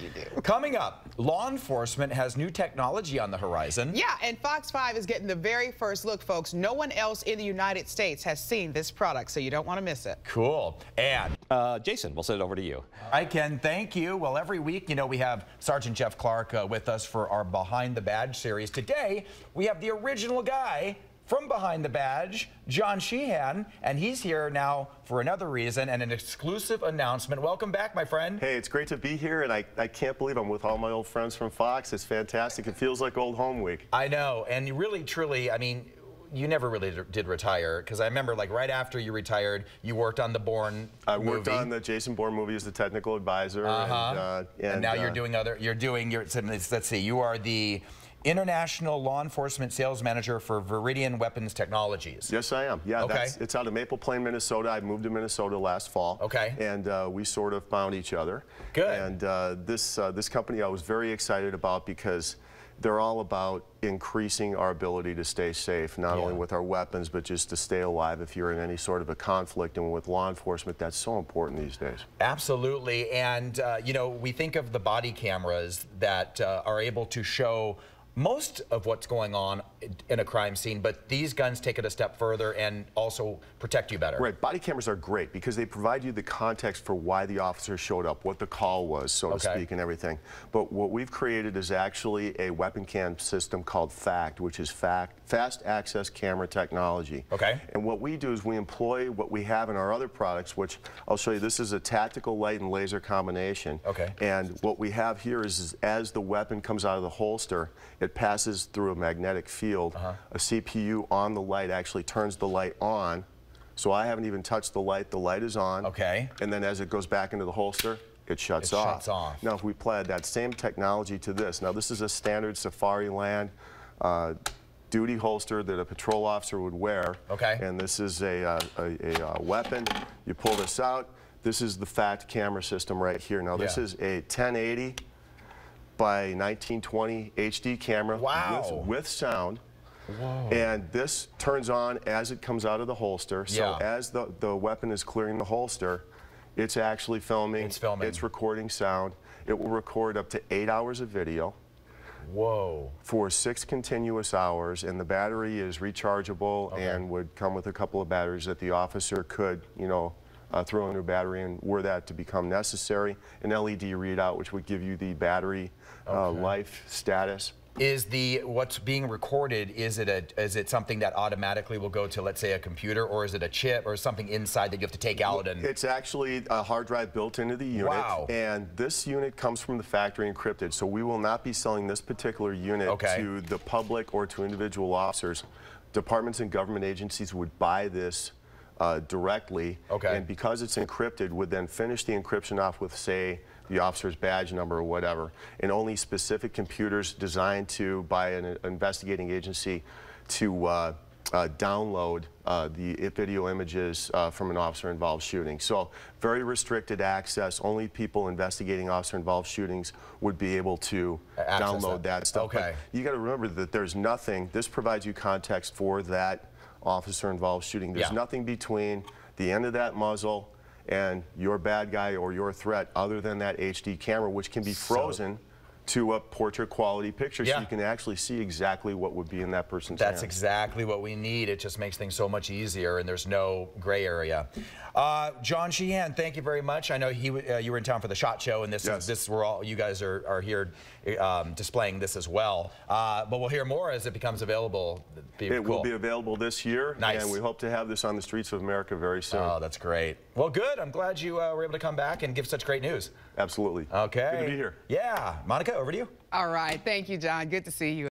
you do. Coming up, law enforcement has new technology on the horizon. Yeah, and Fox 5 is getting the very first look, folks. No one else in the United States has seen this product, so you don't want to miss it. Cool. And uh, Jason, we'll send it over to you. I can thank you. Well, every week, you know, we have Sergeant Jeff Clark uh, with us for our Behind the Badge series. Today, we have the original guy from Behind the Badge, John Sheehan, and he's here now for another reason and an exclusive announcement. Welcome back, my friend. Hey, it's great to be here, and I, I can't believe I'm with all my old friends from Fox. It's fantastic. It feels like old home week. I know, and really, truly, I mean, you never really did retire because I remember like right after you retired, you worked on the Bourne. I worked movie. on the Jason Bourne movie as the technical advisor, uh -huh. and, uh, and, and, now uh, you're doing other. You're doing your. Let's see. You are the International Law Enforcement Sales Manager for Viridian Weapons Technologies. Yes, I am. Yeah, okay. it's out of Maple Plain, Minnesota. I moved to Minnesota last fall. Okay. And uh, we sort of found each other. Good. And uh, this, uh, this company I was very excited about because they're all about increasing our ability to stay safe, not yeah. only with our weapons, but just to stay alive if you're in any sort of a conflict. And with law enforcement, that's so important these days. Absolutely. And, uh, you know, we think of the body cameras that uh, are able to show most of what's going on in a crime scene, but these guns take it a step further and also protect you better. Right. Body cameras are great because they provide you the context for why the officer showed up, what the call was, so okay. to speak, and everything. But what we've created is actually a weapon cam system called FACT, which is FACT, Fast Access Camera Technology. Okay. And what we do is we employ what we have in our other products, which I'll show you. This is a tactical light and laser combination. Okay. And what we have here is, is as the weapon comes out of the holster, it passes through a magnetic field. Uh -huh. A CPU on the light actually turns the light on. So I haven't even touched the light. The light is on. Okay. And then as it goes back into the holster, it shuts it off. Shuts off. Now, if we applied that same technology to this, now this is a standard Safariland uh, duty holster that a patrol officer would wear. Okay. And this is a, uh, a, a, a uh, weapon. You pull this out. This is the FACT camera system right here. Now, this yeah. is a 1080 by 1920 HD camera wow. with, with sound. Whoa. And this turns on as it comes out of the holster. So yeah. as the, the weapon is clearing the holster, it's actually filming. It's filming. It's recording sound. It will record up to eight hours of video. Whoa. For six continuous hours, and the battery is rechargeable okay. and would come with a couple of batteries that the officer could, you know, uh, throw a new battery in were that to become necessary. An LED readout, which would give you the battery uh, okay. life status. Is the what's being recorded? Is it a is it something that automatically will go to let's say a computer, or is it a chip, or something inside that you have to take out? And it's actually a hard drive built into the unit. Wow. And this unit comes from the factory encrypted, so we will not be selling this particular unit okay. to the public or to individual officers. Departments and government agencies would buy this uh, directly. Okay. And because it's encrypted, would then finish the encryption off with, say, the officer's badge number or whatever. And only specific computers designed to, by an investigating agency, to uh, uh, download uh, the video images uh, from an officer-involved shooting. So very restricted access. Only people investigating officer-involved shootings would be able to access download that, that stuff. Okay. But you got to remember that there's nothing. This provides you context for that officer-involved shooting. There's yeah. nothing between the end of that muzzle and your bad guy or your threat other than that HD camera, which can be frozen. So to a portrait quality picture yeah. so you can actually see exactly what would be in that person's face. That's hand. exactly what we need. It just makes things so much easier and there's no gray area. Uh, John Sheehan, thank you very much. I know he uh, you were in town for the SHOT Show and this yes. is this is where all you guys are, are here um, displaying this as well. Uh, but we'll hear more as it becomes available. Be it cool. will be available this year nice. and we hope to have this on the streets of America very soon. Oh, that's great. Well, good. I'm glad you uh, were able to come back and give such great news. Absolutely. Okay. Good to be here. Yeah. Monica, over to you. All right. Thank you, John. Good to see you.